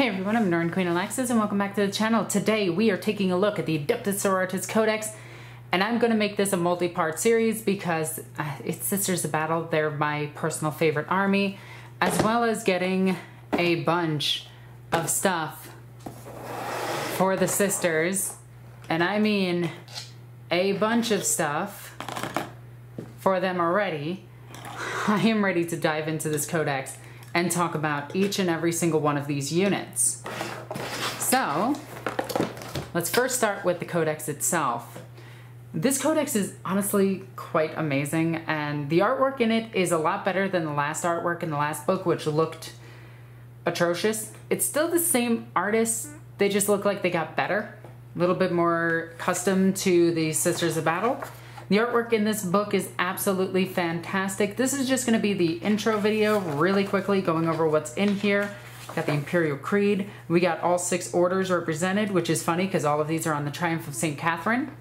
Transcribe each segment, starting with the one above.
Hey everyone, I'm Norn Queen Alexis and welcome back to the channel. Today we are taking a look at the Adeptus Sororitas Codex and I'm going to make this a multi-part series because uh, it's Sisters of Battle. They're my personal favorite army as well as getting a bunch of stuff for the sisters and I mean a bunch of stuff for them already. I am ready to dive into this codex and talk about each and every single one of these units. So, let's first start with the codex itself. This codex is honestly quite amazing, and the artwork in it is a lot better than the last artwork in the last book, which looked atrocious. It's still the same artists, they just look like they got better. A little bit more custom to the Sisters of Battle. The artwork in this book is absolutely fantastic. This is just gonna be the intro video really quickly going over what's in here. Got the Imperial Creed. We got all six orders represented, which is funny because all of these are on the Triumph of St. Catherine.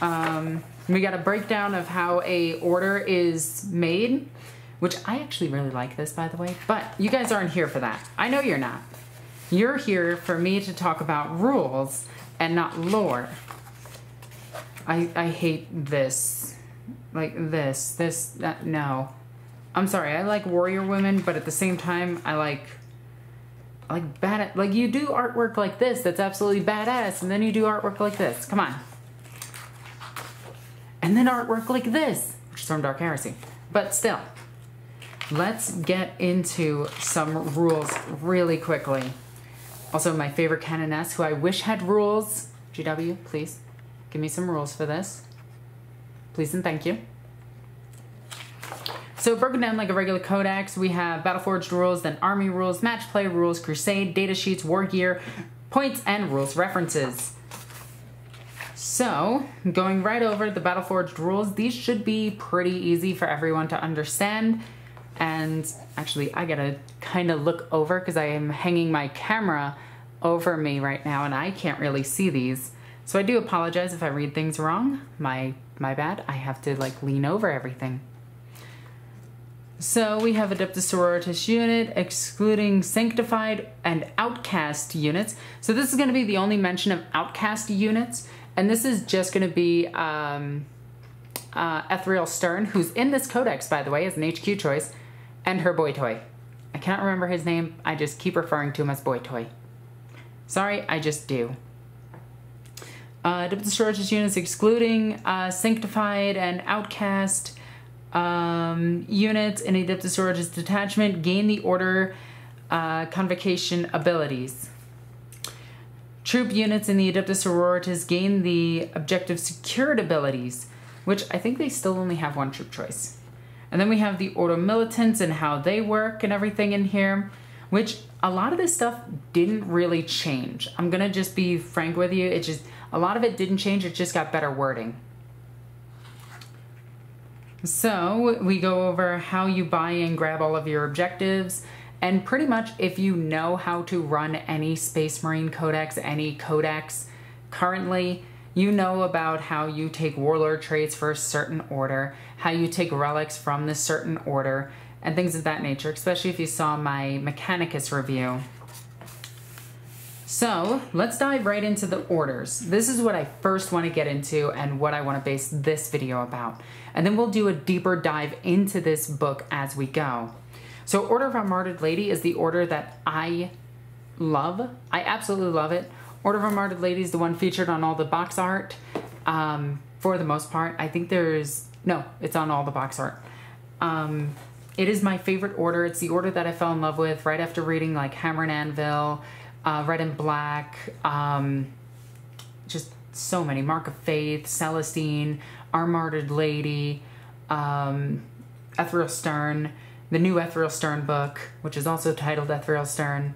Um, we got a breakdown of how a order is made, which I actually really like this, by the way, but you guys aren't here for that. I know you're not. You're here for me to talk about rules and not lore. I, I hate this. Like this. This, that, no. I'm sorry, I like warrior women, but at the same time, I like, like bad, like you do artwork like this that's absolutely badass, and then you do artwork like this. Come on. And then artwork like this, which is from Dark Heresy. But still, let's get into some rules really quickly. Also, my favorite canoness, who I wish had rules. GW, please. Give me some rules for this. Please and thank you. So broken down like a regular codex, we have Battleforged rules, then army rules, match play rules, crusade, data sheets, war gear, points, and rules references. So, going right over the Battleforged rules, these should be pretty easy for everyone to understand. And actually, I gotta kind of look over because I am hanging my camera over me right now and I can't really see these. So I do apologize if I read things wrong. My my bad. I have to like lean over everything. So we have Adeptus unit, excluding Sanctified and Outcast units. So this is going to be the only mention of Outcast units, and this is just going to be um, uh, Stern, who's in this codex, by the way, as an HQ choice, and her boy toy. I cannot remember his name. I just keep referring to him as boy toy. Sorry, I just do. Uh, Adeptus units excluding uh, Sanctified and Outcast um, units in Adeptus Sororitas detachment gain the Order uh, Convocation abilities. Troop units in the Adeptus Sororitas gain the Objective Secured abilities, which I think they still only have one troop choice. And then we have the Ordo Militants and how they work and everything in here, which a lot of this stuff didn't really change. I'm gonna just be frank with you. It just a lot of it didn't change, it just got better wording. So we go over how you buy and grab all of your objectives. And pretty much if you know how to run any Space Marine Codex, any Codex currently, you know about how you take warlord traits for a certain order, how you take relics from this certain order, and things of that nature, especially if you saw my Mechanicus review. So let's dive right into the orders. This is what I first want to get into and what I want to base this video about. And then we'll do a deeper dive into this book as we go. So Order of a Martyred Lady is the order that I love. I absolutely love it. Order of a Martyred Lady is the one featured on all the box art um, for the most part. I think there's, no, it's on all the box art. Um, it is my favorite order. It's the order that I fell in love with right after reading like Hammer and Anvil, uh, Red and Black, um, just so many. Mark of Faith, Celestine, Our Martyred Lady, um, Ephrael Stern, the new Ephrael Stern book, which is also titled Ephrael Stern,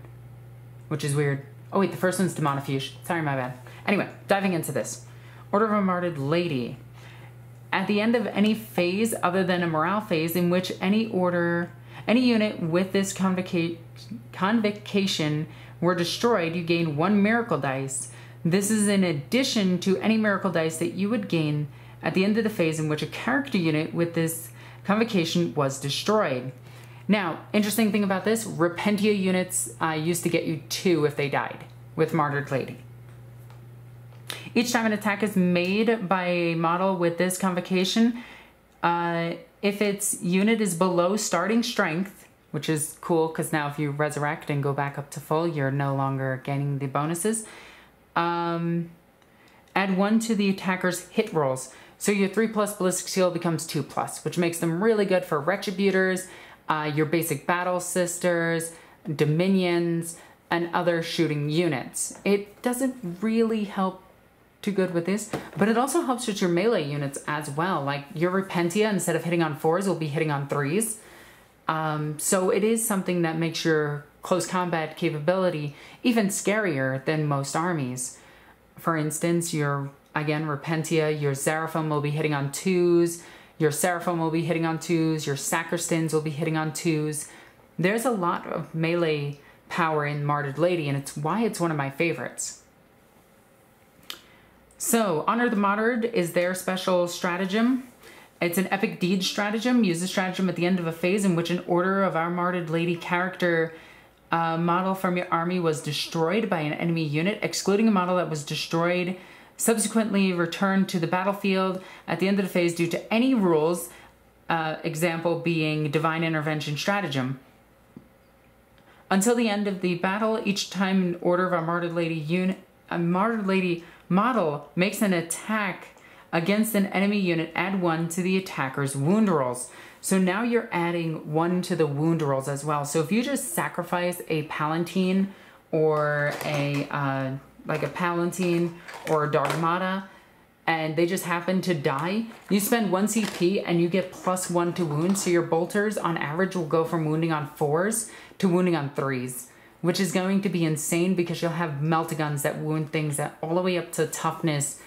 which is weird. Oh wait, the first one's Daemonifuge. Sorry, my bad. Anyway, diving into this. Order of a Martyred Lady. At the end of any phase other than a morale phase in which any order, any unit with this convocation were destroyed, you gain one miracle dice. This is in addition to any miracle dice that you would gain at the end of the phase in which a character unit with this convocation was destroyed. Now, interesting thing about this, Repentia units uh, used to get you two if they died with Martyred Lady. Each time an attack is made by a model with this convocation, uh, if its unit is below starting strength, which is cool because now if you resurrect and go back up to full, you're no longer gaining the bonuses. Um, add one to the attacker's hit rolls. So your 3 plus ballistic skill becomes 2 plus, which makes them really good for retributors, uh, your basic battle sisters, dominions, and other shooting units. It doesn't really help too good with this, but it also helps with your melee units as well. Like your Repentia, instead of hitting on fours, will be hitting on threes. Um, so it is something that makes your close combat capability even scarier than most armies. For instance, your, again, Repentia, your Seraphim will be hitting on twos, your Seraphim will be hitting on twos, your Sacresants will be hitting on twos. There's a lot of melee power in Martyred Lady, and it's why it's one of my favorites. So, Honor the Martyred is their special stratagem. It's an epic deed stratagem. Use the stratagem at the end of a phase in which an Order of Our Martyred Lady character uh, model from your army was destroyed by an enemy unit, excluding a model that was destroyed, subsequently returned to the battlefield at the end of the phase due to any rules, uh, example being Divine Intervention Stratagem. Until the end of the battle, each time an Order of Our Martyred Lady unit, a Martyred Lady model makes an attack against an enemy unit, add one to the attacker's wound rolls. So now you're adding one to the wound rolls as well. So if you just sacrifice a Palatine or a uh, like a Palatine or a Dogmata and they just happen to die, you spend one CP and you get plus one to wound. So your bolters on average will go from wounding on fours to wounding on threes, which is going to be insane because you'll have meltaguns that wound things that all the way up to toughness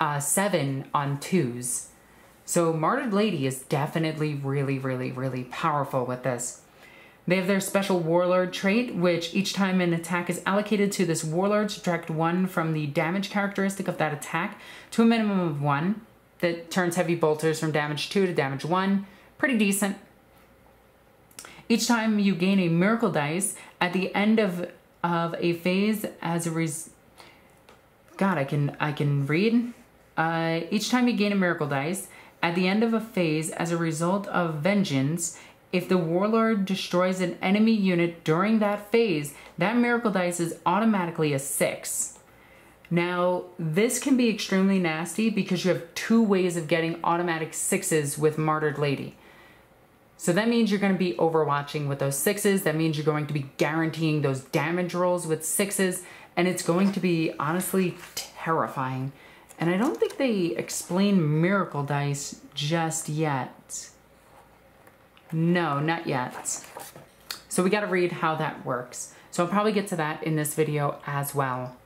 uh, seven on twos. So Martyred Lady is definitely really, really, really powerful with this. They have their special Warlord trait, which each time an attack is allocated to this Warlord, subtract one from the damage characteristic of that attack to a minimum of one. That turns heavy bolters from damage two to damage one. Pretty decent. Each time you gain a miracle dice at the end of of a phase as a res God, I can I can read. Uh, each time you gain a miracle dice, at the end of a phase as a result of vengeance, if the warlord destroys an enemy unit during that phase, that miracle dice is automatically a six. Now, this can be extremely nasty because you have two ways of getting automatic sixes with Martyred Lady. So that means you're going to be overwatching with those sixes. That means you're going to be guaranteeing those damage rolls with sixes. And it's going to be honestly terrifying. And I don't think they explain Miracle Dice just yet. No, not yet. So we got to read how that works. So I'll probably get to that in this video as well.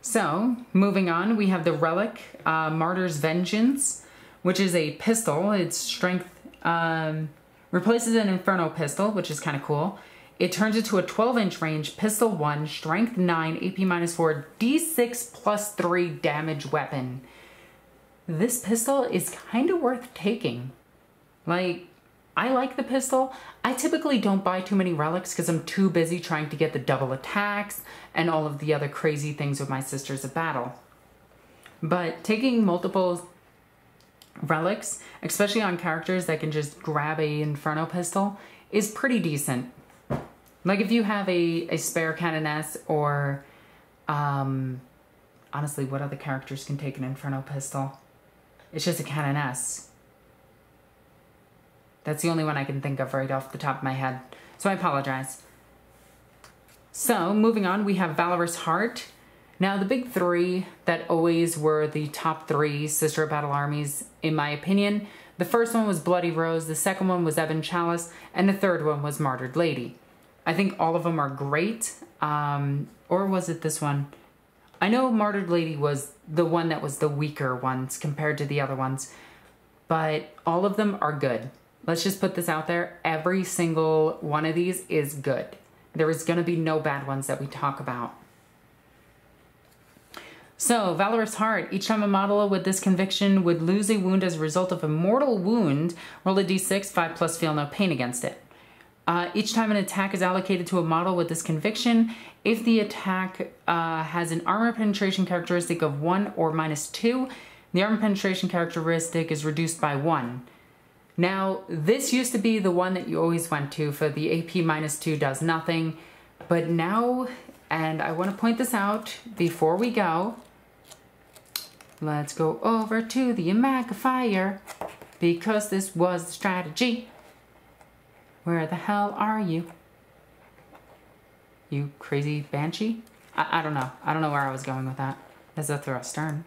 So, moving on, we have the Relic uh, Martyr's Vengeance, which is a pistol. Its strength um, replaces an Inferno pistol, which is kind of cool. It turns into a 12 inch range, pistol 1, strength 9, AP minus 4, d6 plus 3 damage weapon. This pistol is kind of worth taking. Like, I like the pistol. I typically don't buy too many relics because I'm too busy trying to get the double attacks and all of the other crazy things with my Sisters of Battle. But taking multiple relics, especially on characters that can just grab a Inferno pistol, is pretty decent. Like if you have a, a spare canoness or, um, honestly, what other characters can take an Inferno pistol? It's just a canoness. That's the only one I can think of right off the top of my head. So I apologize. So moving on, we have Valorous Heart. Now the big three that always were the top three Sister Battle armies, in my opinion. The first one was Bloody Rose, the second one was Ebon Chalice, and the third one was Martyred Lady. I think all of them are great. Um, or was it this one? I know Martyred Lady was the one that was the weaker ones compared to the other ones, but all of them are good. Let's just put this out there. Every single one of these is good. There is going to be no bad ones that we talk about. So, Valorous Heart. Each time a model with this conviction would lose a wound as a result of a mortal wound, roll a d6, 5 plus feel no pain against it. Uh, each time an attack is allocated to a model with this conviction, if the attack uh, has an armor penetration characteristic of 1 or minus 2, the armor penetration characteristic is reduced by 1. Now, this used to be the one that you always went to for the AP minus 2 does nothing, but now, and I want to point this out before we go, let's go over to the Imagifier because this was the strategy. Where the hell are you? You crazy banshee? I, I don't know. I don't know where I was going with that. There's a thrust stern.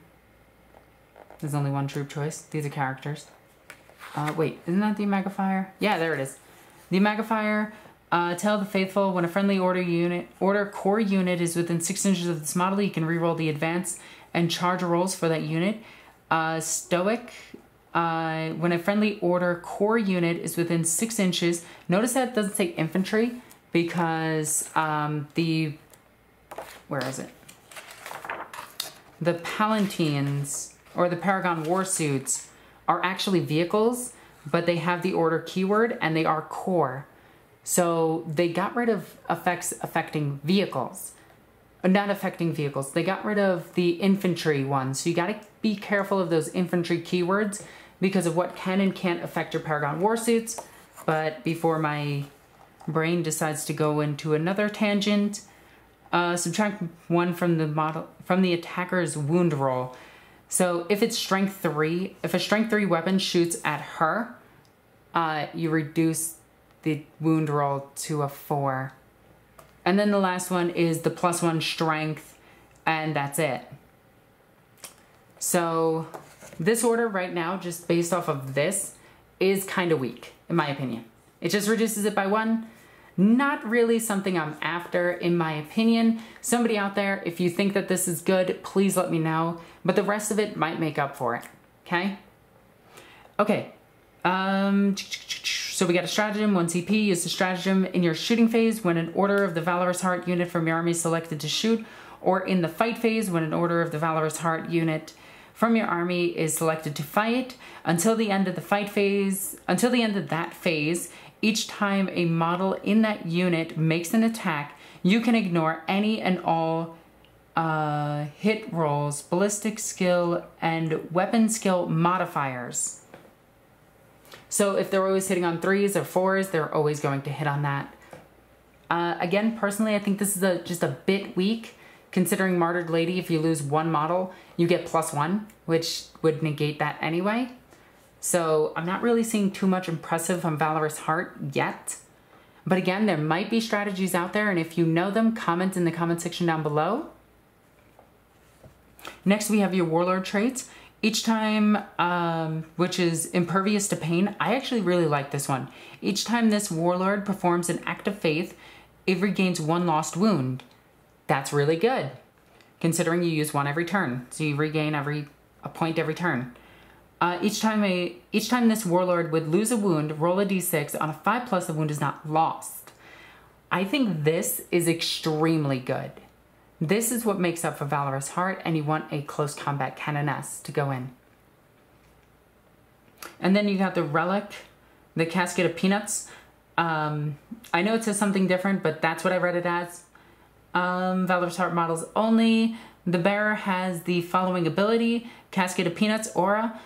There's only one troop choice. These are characters. Uh, wait, isn't that the Imagifier? Yeah, there it is. The Imagifier, uh, tell the faithful when a friendly order unit, order core unit is within six inches of this model, you can reroll the advance and charge rolls for that unit. Uh, Stoic, uh, when a friendly order core unit is within six inches, notice that it doesn't say infantry because um, the, where is it? The Palatines or the Paragon war suits are actually vehicles, but they have the order keyword and they are core. So they got rid of effects affecting vehicles. Not affecting vehicles. They got rid of the infantry ones. So you got to be careful of those infantry keywords because of what can and can't affect your Paragon warsuits. But before my brain decides to go into another tangent, uh, subtract one from the model from the attacker's wound roll. So if it's strength three, if a strength three weapon shoots at her, uh, you reduce the wound roll to a four. And then the last one is the plus one strength, and that's it. So this order right now, just based off of this, is kind of weak, in my opinion. It just reduces it by one. Not really something I'm after, in my opinion. Somebody out there, if you think that this is good, please let me know. But the rest of it might make up for it, okay? Okay, um, so we got a stratagem, 1 CP. Use the stratagem in your shooting phase when an order of the Valorous Heart unit from your army is selected to shoot, or in the fight phase when an order of the Valorous Heart unit from your army is selected to fight. Until the end of the fight phase, until the end of that phase, each time a model in that unit makes an attack, you can ignore any and all uh, hit rolls, ballistic skill, and weapon skill modifiers. So if they're always hitting on threes or fours, they're always going to hit on that. Uh, again, personally, I think this is a, just a bit weak considering Martyred Lady, if you lose one model, you get plus one, which would negate that anyway. So I'm not really seeing too much impressive on Valorous Heart yet. But again, there might be strategies out there, and if you know them, comment in the comment section down below. Next, we have your Warlord traits. Each time, um, which is impervious to pain, I actually really like this one. Each time this warlord performs an act of faith, it regains one lost wound. That's really good, considering you use one every turn. So you regain every a point every turn. Uh, each time a each time this warlord would lose a wound, roll a d6. On a five plus, the wound is not lost. I think this is extremely good. This is what makes up for Valorous Heart, and you want a close combat canoness to go in. And then you got the Relic, the Casket of Peanuts. Um, I know it says something different, but that's what I read it as. Um, Valorous Heart models only. The bearer has the following ability, Casket of Peanuts Aura.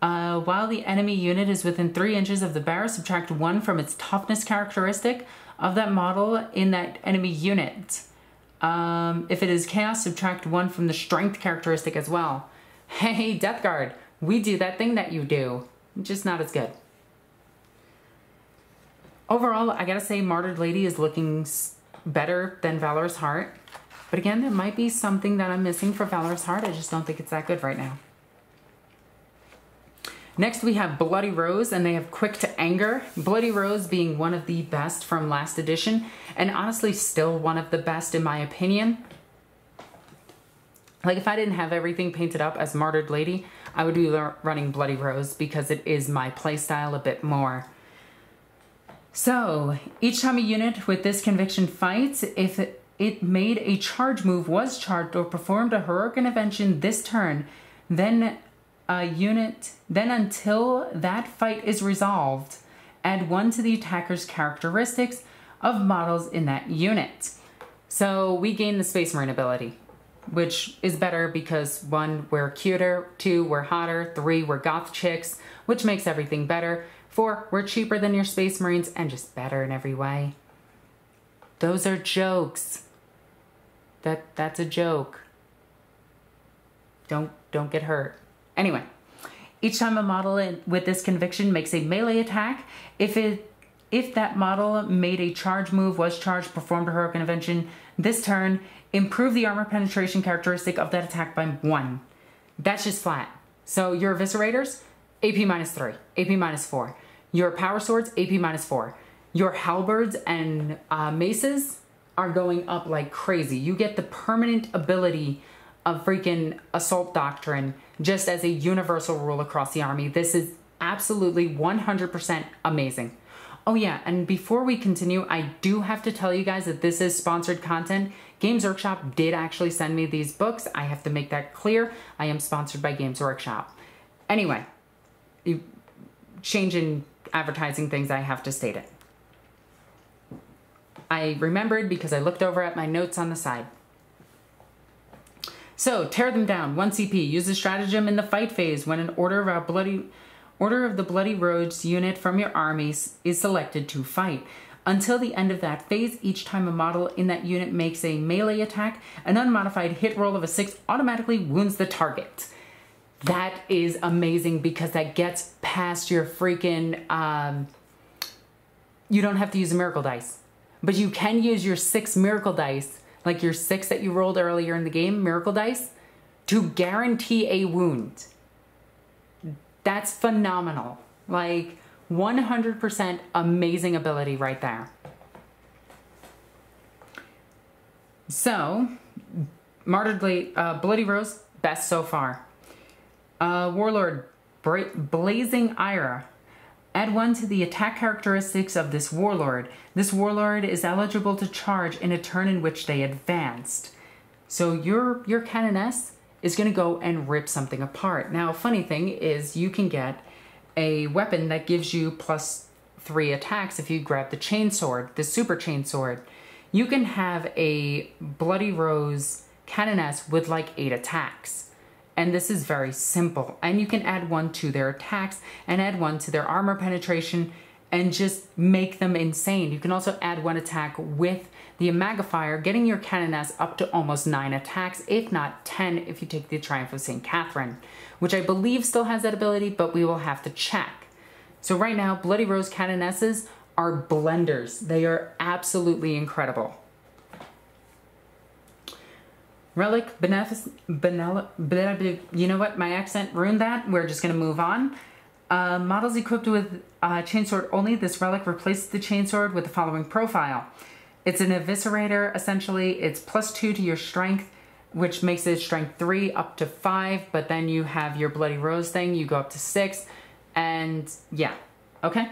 Uh, while the enemy unit is within 3 inches of the bearer, subtract 1 from its toughness characteristic of that model in that enemy unit. Um, if it is chaos, subtract one from the strength characteristic as well. Hey, Death Guard, we do that thing that you do, just not as good. Overall, I gotta say Martyred Lady is looking better than Valorous Heart. But again, there might be something that I'm missing for Valorous Heart. I just don't think it's that good right now. Next, we have Bloody Rose, and they have Quick to Anger. Bloody Rose being one of the best from last edition, and honestly still one of the best in my opinion. Like, if I didn't have everything painted up as Martyred Lady, I would be running Bloody Rose because it is my playstyle a bit more. So, each time a unit with this conviction fights, if it made a charge move, was charged, or performed a heroic intervention this turn, then a unit, then until that fight is resolved, add one to the attacker's characteristics of models in that unit. So we gain the Space Marine ability, which is better because one, we're cuter, two, we're hotter, three, we're goth chicks, which makes everything better. Four, we're cheaper than your Space Marines and just better in every way. Those are jokes. That that's a joke. Don't don't get hurt. Anyway, each time a model in, with this conviction makes a melee attack, if it if that model made a charge move, was charged, performed a heroic intervention this turn, improve the armor penetration characteristic of that attack by one. That's just flat. So your eviscerators, AP minus three, AP minus four. Your power swords, AP minus four. Your halberds and uh, maces are going up like crazy. You get the permanent ability of freaking assault doctrine just as a universal rule across the army. This is absolutely 100% amazing. Oh yeah, and before we continue, I do have to tell you guys that this is sponsored content. Games Workshop did actually send me these books. I have to make that clear. I am sponsored by Games Workshop. Anyway, change in advertising things, I have to state it. I remembered because I looked over at my notes on the side. So, tear them down. 1 CP. Use the stratagem in the fight phase when an order of a bloody order of the Bloody Rose unit from your armies is selected to fight. Until the end of that phase, each time a model in that unit makes a melee attack, an unmodified hit roll of a 6 automatically wounds the target. That is amazing because that gets past your freaking. Um, you don't have to use a miracle dice, but you can use your six miracle dice, like your six that you rolled earlier in the game, miracle dice, to guarantee a wound. That's phenomenal. Like 100% amazing ability right there. So, Martyred uh, Bloody Rose, best so far. Uh, Warlord, Bra Blazing Ire. Add one to the attack characteristics of this Warlord. This Warlord is eligible to charge in a turn in which they advanced. So your, your Canoness is going to go and rip something apart. Now, funny thing is you can get a weapon that gives you plus three attacks if you grab the chainsword, the super chainsword. You can have a Bloody Rose Canoness with like eight attacks. And this is very simple. And you can add one to their attacks and add one to their armor penetration and just make them insane. You can also add one attack with the Imagifier, getting your Canoness up to almost 9 attacks, if not 10 if you take the Triumph of St. Catherine, which I believe still has that ability, but we will have to check. So right now, Bloody Rose Canonesses are blenders. They are absolutely incredible. Relic, beneficent, benel, you know what? My accent ruined that. We're just going to move on. Uh, models equipped with uh, chainsword only. This relic replaces the chainsword with the following profile. It's an eviscerator, essentially. It's plus two to your strength, which makes it strength three up to five, but then you have your Bloody Rose thing, you go up to six, and yeah, okay?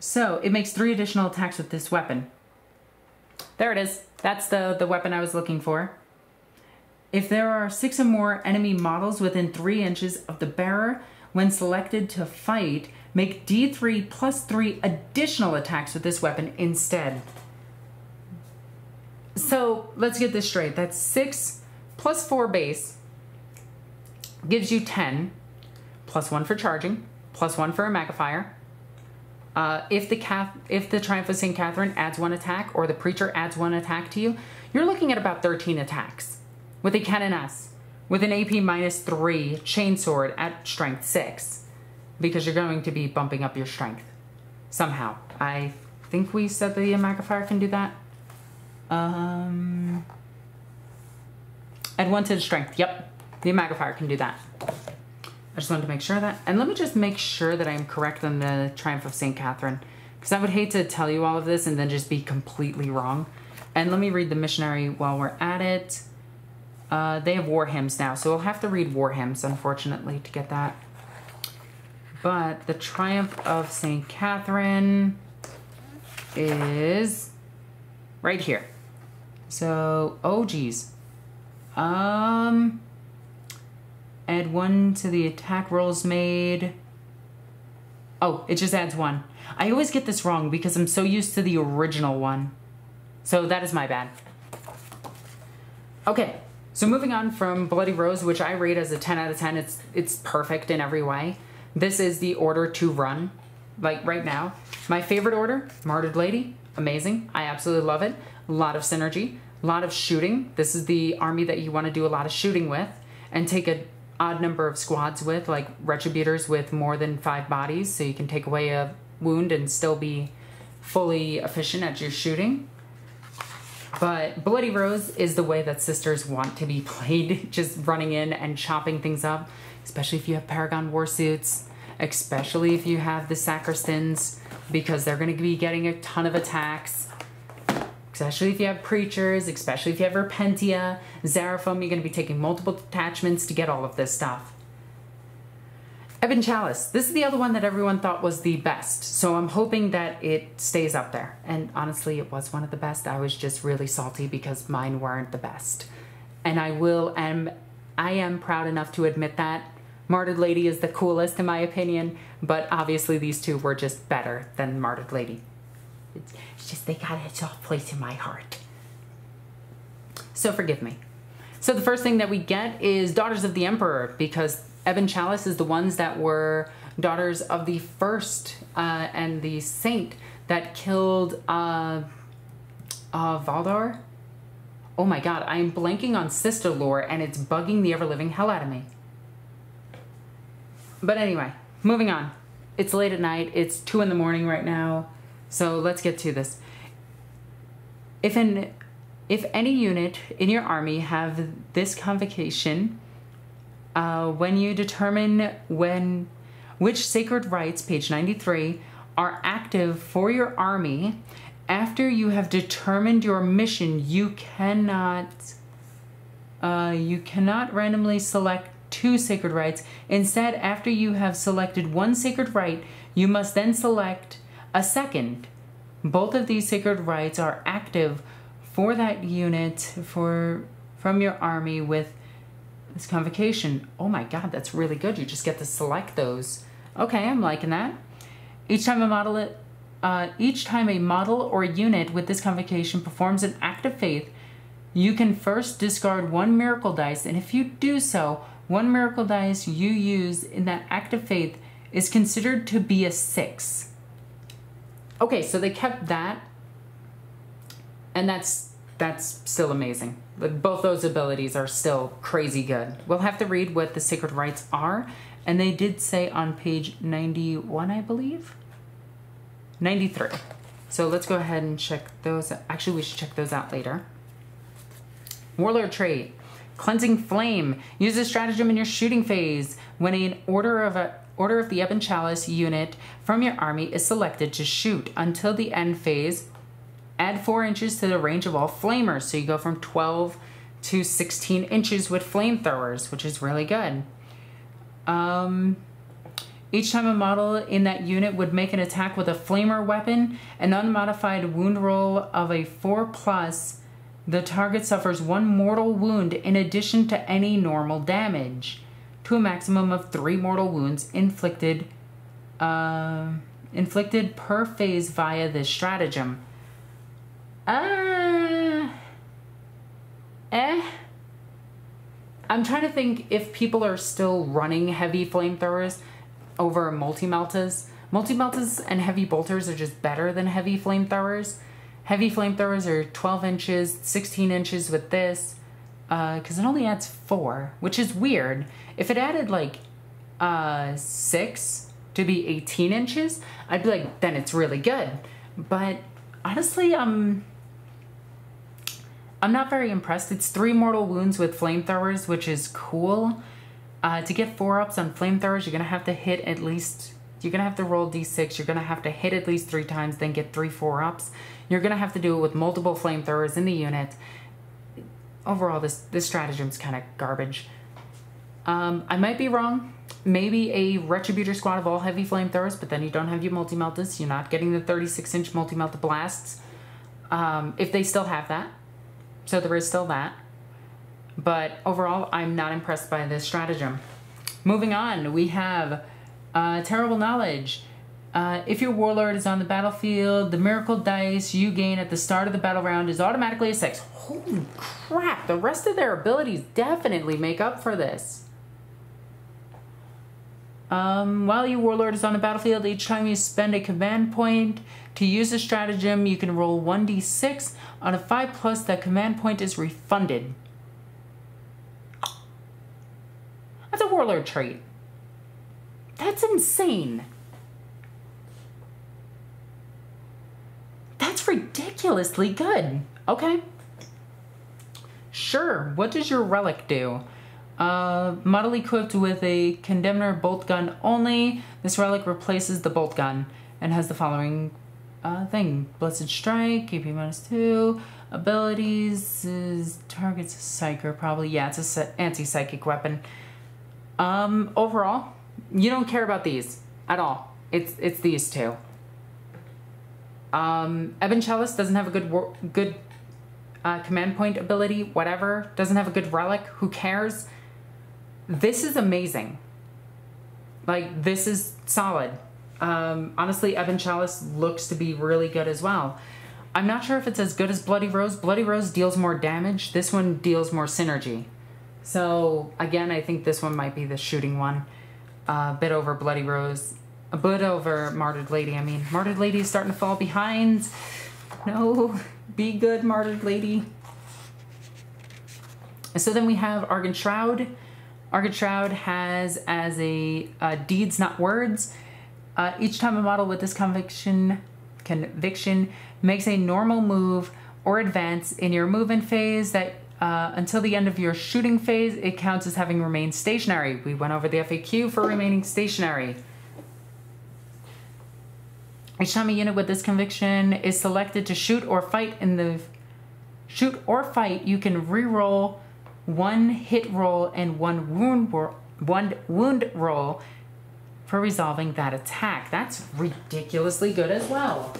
So it makes three additional attacks with this weapon. There it is. That's the, the weapon I was looking for. If there are six or more enemy models within three inches of the bearer, when selected to fight, make D3 plus three additional attacks with this weapon instead. So let's get this straight. That's six plus four base gives you 10, plus one for charging, plus one for Imagifier. Uh, if the Cath- if the Triumph of St. Catherine adds one attack or the Preacher adds one attack to you, you're looking at about 13 attacks with a Canoness with an AP minus three chainsword at strength six because you're going to be bumping up your strength somehow. I think we said the Imagifier can do that. Um, the strength. Yep, the Imagifier can do that. I just wanted to make sure that. And let me just make sure that I'm correct on the Triumph of St. Catherine. Because I would hate to tell you all of this and then just be completely wrong. And let me read the missionary while we're at it. Uh, they have war hymns now, so we'll have to read war hymns, unfortunately, to get that. But the Triumph of St. Catherine is right here. So, oh geez. Um, add one to the attack rolls made. Oh, it just adds one. I always get this wrong because I'm so used to the original one. So that is my bad. Okay, so moving on from Bloody Rose, which I rate as a 10 out of 10, it's it's perfect in every way. This is the order to run, like right now. My favorite order, Martyred Lady, amazing. I absolutely love it. A lot of synergy, a lot of shooting. This is the army that you want to do a lot of shooting with and take a odd number of squads with, like retributors with more than five bodies, so you can take away a wound and still be fully efficient at your shooting. But Bloody Rose is the way that sisters want to be played, just running in and chopping things up, especially if you have Paragon war suits, especially if you have the sacresants, because they're going to be getting a ton of attacks. Especially if you have preachers, especially if you have Repentia, Zephyrim, you're going to be taking multiple detachments to get all of this stuff. Ebon Chalice. This is the other one that everyone thought was the best. So I'm hoping that it stays up there. And honestly, it was one of the best. I was just really salty because mine weren't the best. And I will am I am proud enough to admit that. Martyred Lady is the coolest in my opinion, but obviously these two were just better than Martyred Lady. It's, it's just they got a soft place in my heart. So forgive me. So the first thing that we get is Daughters of the Emperor because Ebon Chalice is the ones that were daughters of the first uh, and the saint that killed uh, uh, Vandire. Oh my god, I am blanking on sister lore and it's bugging the ever living hell out of me. But anyway, moving on. It's late at night, it's 2 in the morning right now, so let's get to this. If an if any unit in your army have this convocation uh, when you determine when which sacred rites, page 93, are active for your army, after you have determined your mission, you cannot uh, you cannot randomly select two sacred rites. Instead, after you have selected one sacred rite, you must then select a second. Both of these sacred rites are active for that unit for from your army with this convocation. Oh my god, that's really good. You just get to select those. Okay, I'm liking that. Each time a model it uh, each time a model or unit with this convocation performs an act of faith, you can first discard one miracle dice, and if you do so, one miracle dice you use in that act of faith is considered to be a six. Okay, so they kept that, and that's that's still amazing. Both those abilities are still crazy good. We'll have to read what the sacred rites are, and they did say on page 91, I believe? 93. So let's go ahead and check those. Actually, we should check those out later. Warlord trait. Cleansing Flame. Use this stratagem in your shooting phase. When an order of a Order of the Ebon Chalice unit from your army is selected to shoot until the end phase Add 4 inches to the range of all flamers. So you go from 12 to 16 inches with flamethrowers, which is really good. Um, each time a model in that unit would make an attack with a flamer weapon, an unmodified wound roll of a 4 plus, the target suffers one mortal wound in addition to any normal damage, to a maximum of 3 mortal wounds inflicted uh, inflicted per phase via this stratagem. Uh, eh. I'm trying to think if people are still running heavy flamethrowers over multi-meltas. Multi-meltas and heavy bolters are just better than heavy flamethrowers. Heavy flamethrowers are 12 inches, 16 inches with this, because uh, it only adds four, which is weird. If it added like uh, six to be 18 inches, I'd be like, then it's really good. But honestly, I'm I'm not very impressed. It's three mortal wounds with flamethrowers, which is cool. Uh, to get four ups on flamethrowers, you're gonna have to hit at least. You're gonna have to roll d6. You're gonna have to hit at least three times, then get three four ups. You're gonna have to do it with multiple flamethrowers in the unit. Overall, this this stratagem's kind of garbage. Um, I might be wrong. Maybe a Retributor squad of all heavy flamethrowers, but then you don't have your multi meltas. You're not getting the 36 inch multi melta blasts. Um, if they still have that, So there is still that. But overall, I'm not impressed by this stratagem. Moving on, we have uh, Terrible Knowledge. Uh, if your warlord is on the battlefield, the miracle dice you gain at the start of the battle round is automatically a six. Holy crap, the rest of their abilities definitely make up for this. Um, while your warlord is on the battlefield, each time you spend a command point to use a stratagem, you can roll 1d6. On a 5 plus, that command point is refunded. That's a warlord trait. That's insane. That's ridiculously good. Okay. Sure, what does your relic do? Uh, model equipped with a Condemnor bolt gun only. This relic replaces the bolt gun and has the following uh, thing. Blessed Strike, KP minus 2. Abilities is targets a psyker, probably. Yeah, it's a anti-psychic weapon. Um, overall, you don't care about these at all. It's it's these two. Um, Ebon Chalice doesn't have a good good uh, command point ability. Whatever doesn't have a good relic. Who cares? This is amazing. Like this is solid. Um, honestly, Ebon Chalice looks to be really good as well. I'm not sure if it's as good as Bloody Rose. Bloody Rose deals more damage. This one deals more synergy. So again, I think this one might be the shooting one. A uh, bit over Bloody Rose. A bit over Martyred Lady, I mean. Martyred Lady is starting to fall behind. No, be good, Martyred Lady. So then we have Argent Shroud. Argent Shroud has as a uh, deeds, not words. Uh, each time a model with this conviction conviction makes a normal move or advance in your movement phase that uh, until the end of your shooting phase, it counts as having remained stationary. We went over the FAQ for remaining stationary. Each time a unit with this conviction is selected to shoot or fight in the shoot or fight, you can re-roll one hit roll and one wound one wound roll for resolving that attack. That's ridiculously good as well.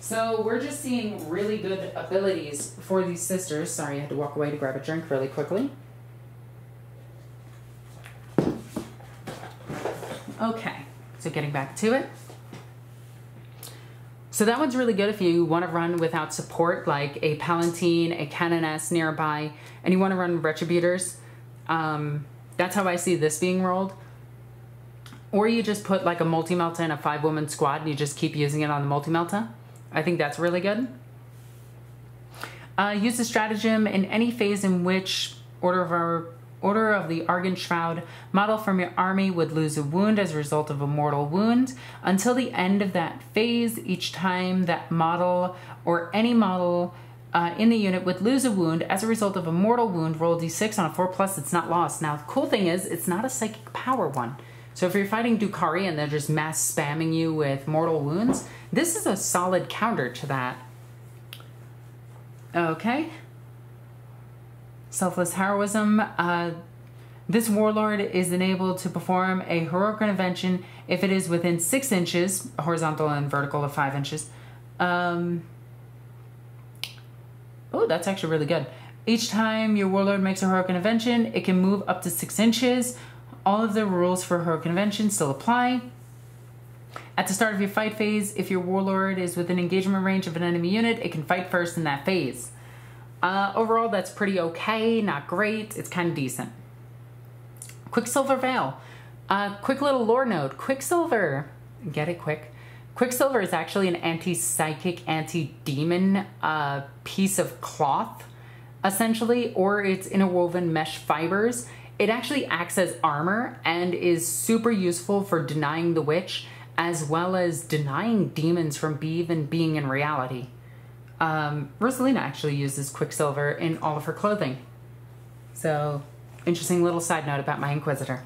So we're just seeing really good abilities for these sisters. Sorry, I had to walk away to grab a drink really quickly. Okay, so getting back to it. So that one's really good if you want to run without support, like a Palatine, a Canoness nearby, and you want to run Retributors. Um, that's how I see this being rolled. Or you just put like a multi-melta in a five-woman squad and you just keep using it on the multi-melta. I think that's really good. Uh, use the stratagem in any phase in which Order of our Order of the Argent Shroud model from your army would lose a wound as a result of a mortal wound. Until the end of that phase, each time that model or any model uh, in the unit would lose a wound as a result of a mortal wound, roll d6 on a 4 plus, it's not lost. Now, the cool thing is, it's not a psychic power one. So if you're fighting Drukhari and they're just mass spamming you with mortal wounds, this is a solid counter to that. Okay. Selfless heroism. Uh, this warlord is enabled to perform a heroic intervention if it is within six inches, horizontal and vertical of five inches. Um, oh, that's actually really good. Each time your warlord makes a heroic intervention, it can move up to six inches. All of the rules for heroic intervention still apply. At the start of your fight phase, if your warlord is within engagement range of an enemy unit, it can fight first in that phase. Uh, overall, that's pretty okay, not great. It's kind of decent. Quicksilver Veil. Uh, quick little lore note. Quicksilver, get it quick. Quicksilver is actually an anti-psychic, anti-demon uh, piece of cloth, essentially, or it's interwoven mesh fibers. It actually acts as armor and is super useful for denying the witch as well as denying demons from even being in reality. Um, Rosalina actually uses Quicksilver in all of her clothing. So, interesting little side note about my Inquisitor.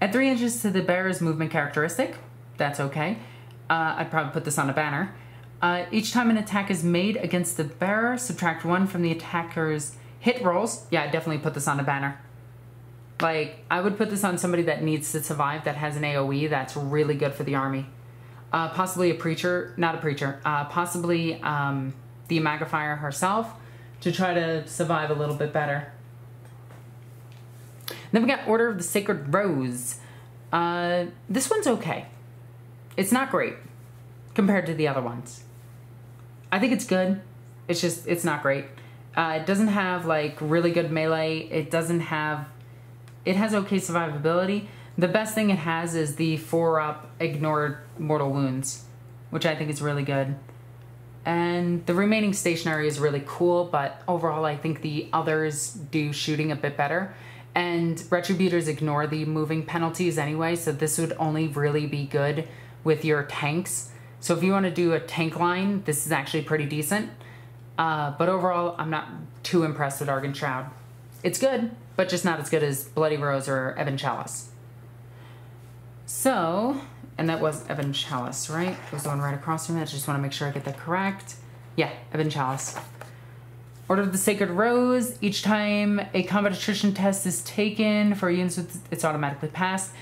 At 3 inches to the bearer's movement characteristic, that's okay. Uh, I'd probably put this on a banner. Uh, each time an attack is made against the bearer, subtract 1 from the attacker's hit rolls. Yeah, I'd definitely put this on a banner. Like, I would put this on somebody that needs to survive, that has an AoE, that's really good for the army. Uh, possibly a preacher, not a preacher, uh, possibly um, the Imagifier herself, to try to survive a little bit better. Then we got Order of the Sacred Rose. Uh, this one's okay. It's not great compared to the other ones. I think it's good. It's just, it's not great. Uh, it doesn't have like really good melee. It doesn't have, it has okay survivability. The best thing it has is the 4 up ignored mortal wounds, which I think is really good. And the remaining stationary is really cool, but overall I think the others do shooting a bit better. And Retributors ignore the moving penalties anyway, so this would only really be good with your tanks. So if you want to do a tank line, this is actually pretty decent. Uh, but overall, I'm not too impressed with Argent Shroud. It's good, but just not as good as Bloody Rose or Ebon Chalice. So, and that was Ebon Chalice, right? It was the one right across from it. I just want to make sure I get that correct. Yeah, Ebon Chalice. Order of the Sacred Rose. Each time a combat attrition test is taken for units, it's automatically passed.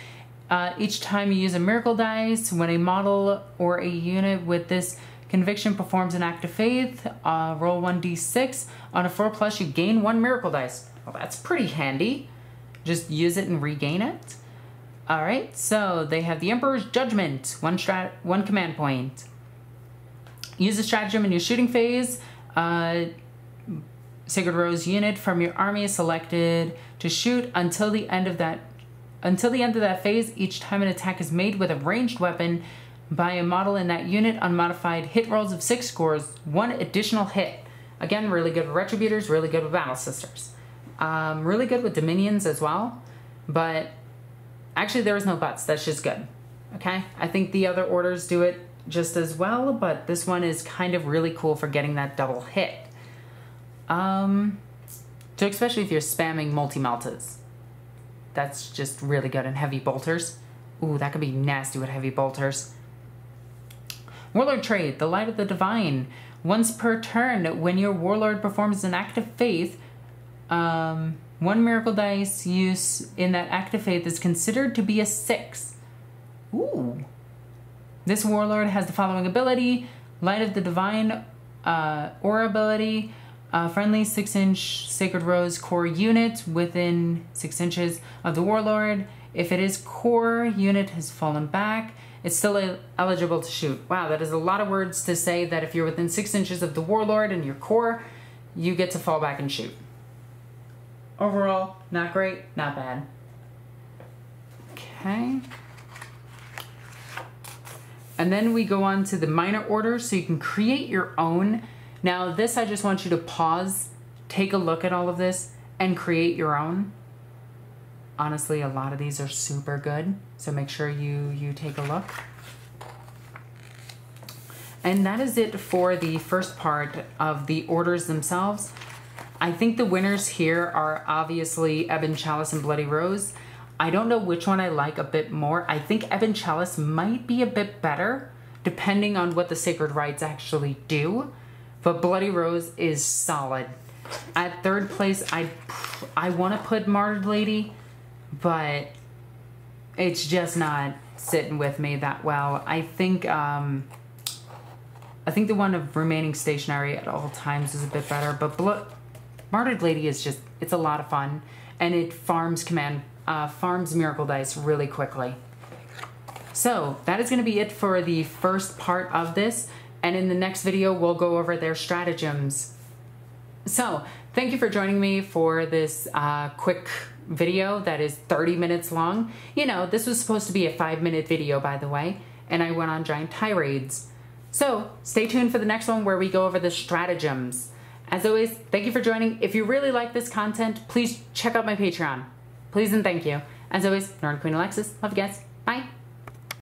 Uh, each time you use a miracle dice, when a model or a unit with this conviction performs an act of faith, uh, roll 1d6. On a 4 plus, you gain one miracle dice. Well, that's pretty handy. Just use it and regain it. All right, so they have the Emperor's Judgment, one strat, one command point. Use a stratagem in your shooting phase. Uh, Sacred Rose unit from your army is selected to shoot until the end of that until the end of that phase, each time an attack is made with a ranged weapon by a model in that unit, unmodified hit rolls of six scores, one additional hit. Again, really good with Retributors, really good with Battle Sisters. Um, really good with Dominions as well, but actually there is no buts, that's just good. Okay, I think the other orders do it just as well, but this one is kind of really cool for getting that double hit. Um, so especially if you're spamming multi-meltas that's just really good. And heavy bolters. Ooh, that could be nasty with heavy bolters. Warlord trait, the light of the divine. Once per turn, when your warlord performs an act of faith, um, one miracle dice use in that act of faith is considered to be a six. Ooh. This warlord has the following ability Light of the Divine, uh, Aura ability, a friendly 6 inch Sacred Rose core unit within 6 inches of the Warlord. If it is core unit has fallen back, it's still eligible to shoot. Wow, that is a lot of words to say that if you're within 6 inches of the Warlord and your core, you get to fall back and shoot. Overall, not great, not bad. Okay. And then we go on to the minor orders, so you can create your own now this, I just want you to pause, take a look at all of this, and create your own. Honestly, a lot of these are super good, so make sure you, you take a look. And that is it for the first part of the orders themselves. I think the winners here are obviously Ebon Chalice and Bloody Rose. I don't know which one I like a bit more. I think Ebon Chalice might be a bit better, depending on what the Sacred Rites actually do. But Bloody Rose is solid. At third place, I I want to put Martyred Lady, but it's just not sitting with me that well. I think um, I think the one of remaining stationary at all times is a bit better, but Blo Martyred Lady is just it's a lot of fun, and it farms command uh, farms Miracle Dice really quickly. So that is going to be it for the first part of this and in the next video we'll go over their stratagems. So thank you for joining me for this uh, quick video that is 30 minutes long. You know, this was supposed to be a five minute video by the way, and I went on giant tirades. So stay tuned for the next one where we go over the stratagems. As always, thank you for joining. If you really like this content, please check out my Patreon. Please and thank you. As always, Norn Queen Alexis. Love you guys. Bye.